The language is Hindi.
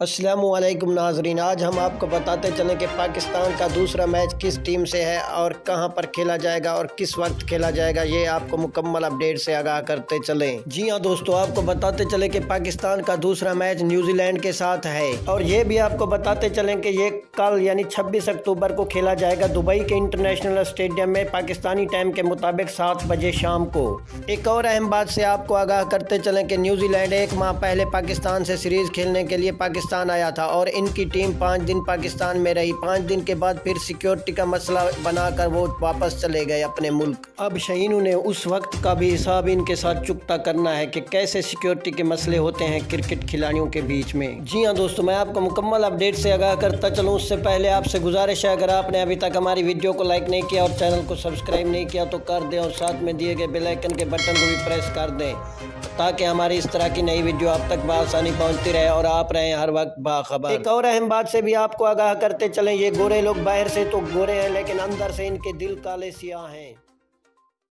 असलम नाजरीन। आज हम आपको बताते चलें कि पाकिस्तान का दूसरा मैच किस टीम से है और कहाँ पर खेला जाएगा और किस वक्त खेला जाएगा, ये आपको मुकम्मल अपडेट से आगाह करते चलें। जी हाँ दोस्तों, आपको बताते चलें कि पाकिस्तान का दूसरा मैच न्यूजीलैंड के साथ है और ये भी आपको बताते चलें कि ये कल यानी छब्बीस अक्टूबर को खेला जाएगा दुबई के इंटरनेशनल स्टेडियम में पाकिस्तानी टाइम के मुताबिक सात बजे शाम को। एक और अहम बात से आपको आगाह करते चलें कि न्यूजीलैंड एक माह पहले पाकिस्तान से सीरीज़ खेलने के लिए पाकिस्तान पाकिस्तान आया था और इनकी टीम पाँच दिन पाकिस्तान में रही। पाँच दिन के बाद फिर सिक्योरिटी का मसला बनाकर वो वापस चले गए अपने मुल्क। अब शहीनों ने उस वक्त का भी हिसाब इनके साथ चुकता करना है कि कैसे सिक्योरिटी के मसले होते हैं क्रिकेट खिलाड़ियों के बीच में। जी हाँ दोस्तों, मैं आपको मुकम्मल अपडेट से आगाह करता चलूँ। उससे पहले आपसे गुजारिश है, अगर आपने अभी तक हमारी वीडियो को लाइक नहीं किया और चैनल को सब्सक्राइब नहीं किया तो कर दें और साथ में दिए गए बेलाइकन के बटन को भी प्रेस कर दें, ताकि हमारी इस तरह की नई वीडियो आप तक बसानी पहुँचती रहे और आप रहें हर वक्त बाखबर। एक और अहम बात से भी आपको आगाह करते चलें, ये गोरे लोग बाहर से तो गोरे हैं, लेकिन अंदर से इनके दिल काले सियाह हैं।